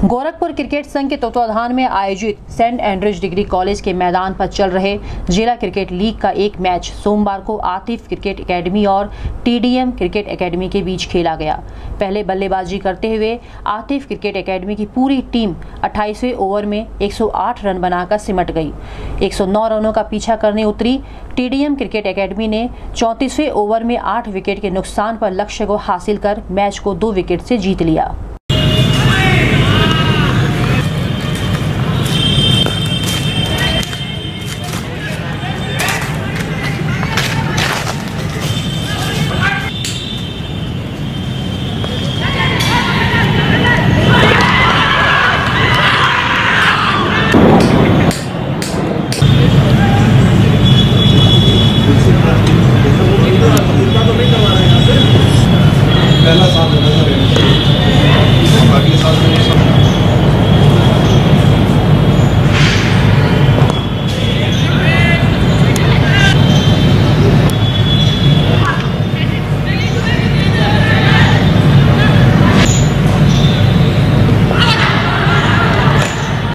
Gorakhpur cricket संघ के तत्वाधान में आयोजित सेंट एंड्रिज डिग्री कॉलेज के मैदान पर चल रहे जिला क्रिकेट लीग का एक मैच सोमवार को आतिफ क्रिकेट एकेडमी और टीडीएम क्रिकेट एकेडमी के बीच खेला गया। पहले बल्लेबाजी करते हुए आतिफ क्रिकेट एकेडमी की पूरी टीम 28वें ओवर में 108 रन बनाकर सिमट गई। 109 रनों का पीछा करने उतरी टीडीएम क्रिकेट एकेडमी ने चौंतीसवें ओवर में आठ विकेट के नुकसान पर लक्ष्य को हासिल कर मैच को दो विकेट से जीत लिया। पहला साल जो है